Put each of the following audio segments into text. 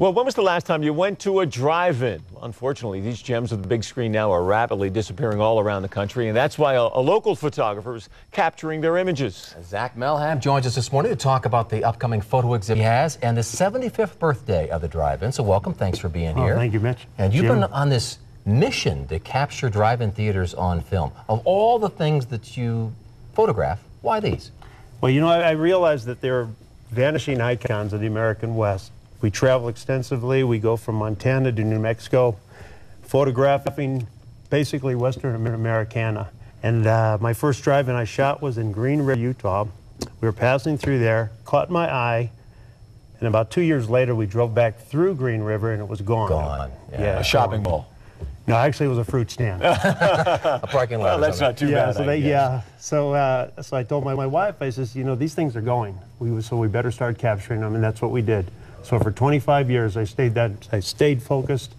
Well, when was the last time you went to a drive-in? Unfortunately, these gems of the big screen now are rapidly disappearing all around the country, and that's why a, a local photographer is capturing their images. Zack Malham joins us this morning to talk about the upcoming photo exhibit he has and the 75th birthday of the drive-in. So welcome, thanks for being Oh, here. thank you, Mitch. And you've Jim. been on this mission to capture drive-in theaters on film. Of all the things that you photograph, why these? Well, you know, I, I realize that they're vanishing icons of the American West. We travel extensively. We go from Montana to New Mexico, photographing basically Western Americana. And uh, my first drive-in I shot was in Green River, Utah. We were passing through there, caught my eye, and about two years later, we drove back through Green River, and it was gone. Gone, yeah. Yeah, A shopping mall. No, actually, it was a fruit stand. A parking lot. Well, that's not too yeah, bad. so I they, guess. yeah. So, uh, so I told my, my wife, I says, you know, these things are going. We so we better start capturing them, and that's what we did. So for 25 years, I stayed that I stayed focused,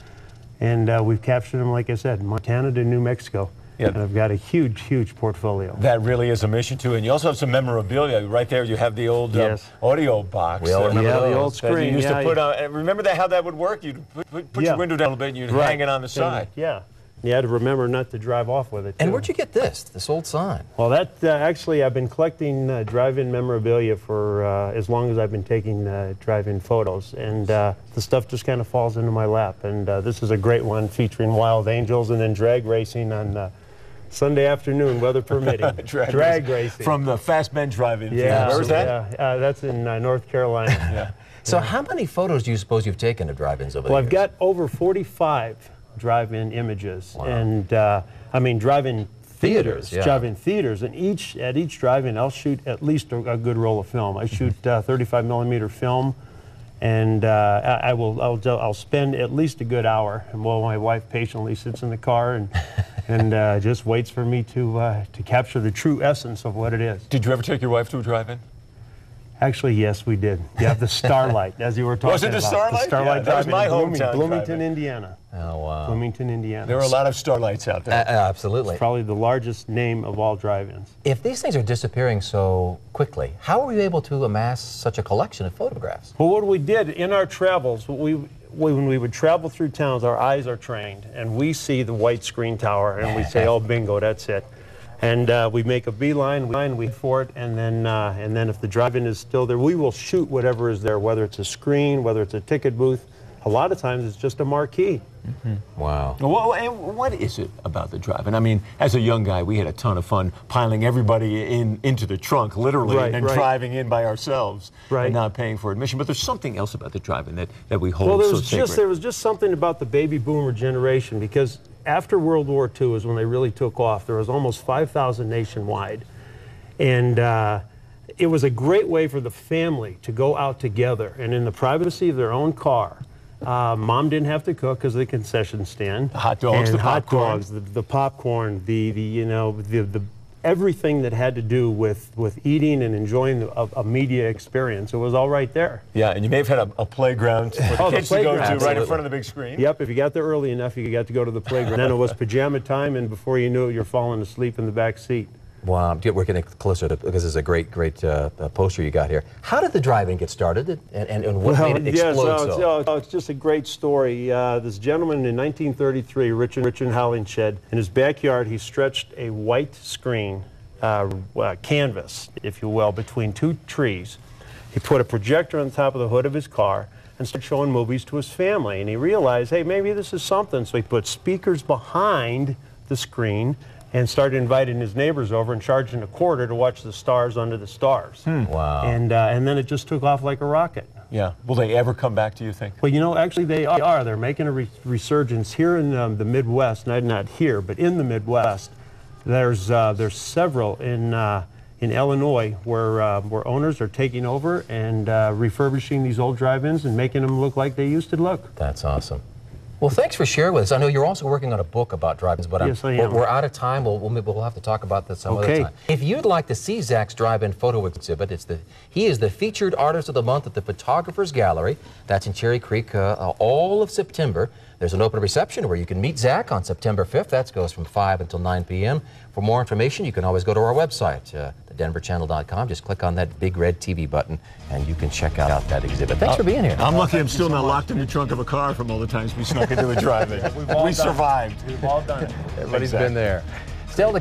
and uh, we've captured them, like I said, Montana to New Mexico. Yeah. And I've got a huge, huge portfolio. That really is a mission too, and you also have some memorabilia right there. You have the old uh, Yes. audio box. We all uh, remember Yeah, the old screen. you used yeah, to put on. and Remember that how that would work? You'd put, put, put Yeah. your window down a little bit, and you'd Right. hang it on the side. And, yeah. You had to remember not to drive off with it. And where'd you get this, this old sign? Well, that uh, actually, I've been collecting uh, drive-in memorabilia for uh, as long as I've been taking uh, drive-in photos, and uh, the stuff just kind of falls into my lap. And uh, this is a great one featuring Wild Angels and then drag racing on uh, Sunday afternoon, weather permitting. Drag, racing. from the Fast Men Drive-In. yeah, theater. Where was that? Yeah, uh, that's in uh, North Carolina. Yeah. So how many photos do you suppose you've taken of drive-ins over Well, the I've years? got over 45 drive-in images, Wow. and uh, I mean drive-in Theaters, theaters, yeah. drive-in theaters, and each at each drive-in, I'll shoot at least a, a good roll of film. I shoot uh, 35 millimeter film, and uh, I, I will I'll, I'll spend at least a good hour, and while my wife patiently sits in the car and and uh, just waits for me to uh, to capture the true essence of what it is. Did you ever take your wife to a drive-in? Actually, yes, we did. Yeah, the Starlight, as you were talking about. Was it the about. Starlight? The Starlight Yeah, that was Drive-In my in Blooming- Bloomington, drive-in. Indiana. Wow. Bloomington, Indiana. There were a lot of starlights out there. uh, absolutely. Probably the largest name of all drive-ins. If these things are disappearing so quickly, how were you able to amass such a collection of photographs? Well, what we did in our travels, we, we, when we would travel through towns, our eyes are trained, and we see the white screen tower, and we say, "Oh, bingo, that's it." And uh, we make a beeline, we we for it, and then uh, and then if the drive-in is still there, we will shoot whatever is there, whether it's a screen, whether it's a ticket booth. A lot of times, it's just a marquee. Wow. Well, and what is it about the drive-in? I mean, as a young guy, we had a ton of fun piling everybody in into the trunk, literally, Right, and right. driving in by ourselves Right. and not paying for admission. But there's something else about the drive-in that, that we hold Well, there so was sacred. just there was just something about the baby boomer generation because after World War II is when they really took off. There was almost 5,000 nationwide, and uh, it was a great way for the family to go out together and in the privacy of their own car. Uh, Mom didn't have to cook because of the concession stand. The hot dogs, and the hot popcorn. dogs, the, the popcorn, the the you know the the everything that had to do with with eating and enjoying a, a media experience. It was all right there. yeah, and you may have had a, a playground for the Oh, the kids to go to playground. right in front of the big screen. Yep, if you got there early enough, you got to go to the playground. then it was pajama time, and before you knew it, you're falling asleep in the back seat. Wow. We're getting closer to, because this is a great, great uh, uh, poster you got here. How did the drive-in get started and, and, and what made it explode oh, so? it's, oh, oh, it's just a great story. Uh, this gentleman in 1933, Richard, Richard Hollingshead, in his backyard, he stretched a white screen, uh, uh, canvas, if you will, between two trees. He put a projector on the top of the hood of his car and started showing movies to his family. And he realized, hey, maybe this is something. So he put speakers behind the screen and started inviting his neighbors over and charging a quarter to watch the stars under the stars. Wow. And, uh, and then it just took off like a rocket. Yeah. Will they ever come back, do you think? Well, you know, actually they are. They're making a re- resurgence here in um, the Midwest, not, not here, but in the Midwest. There's, uh, there's several in, uh, in Illinois where, uh, where owners are taking over and uh, refurbishing these old drive-ins and making them look like they used to look. That's awesome. Well, thanks for sharing with us. I know you're also working on a book about drive-ins, but I'm- Yes, I we're, out of time. We'll, we'll, we'll have to talk about this some Okay. other time. If you'd like to see Zack's drive-in photo exhibit, it's the he is the featured artist of the month at the Photographers Gallery. That's in Cherry Creek uh, uh, all of September. There's an open reception where you can meet Zach on September 5th. That goes from 5 until 9 p.m. For more information, you can always go to our website, uh, denverchannel.com. Just click on that big red TV button and you can check out that exhibit. Thanks for being here. I'm lucky I'm still not locked in the trunk of a car from all the times we snuck into a drive-in. We've all we done it. survived. We've all done it. Everybody's Exactly. been there. Still, the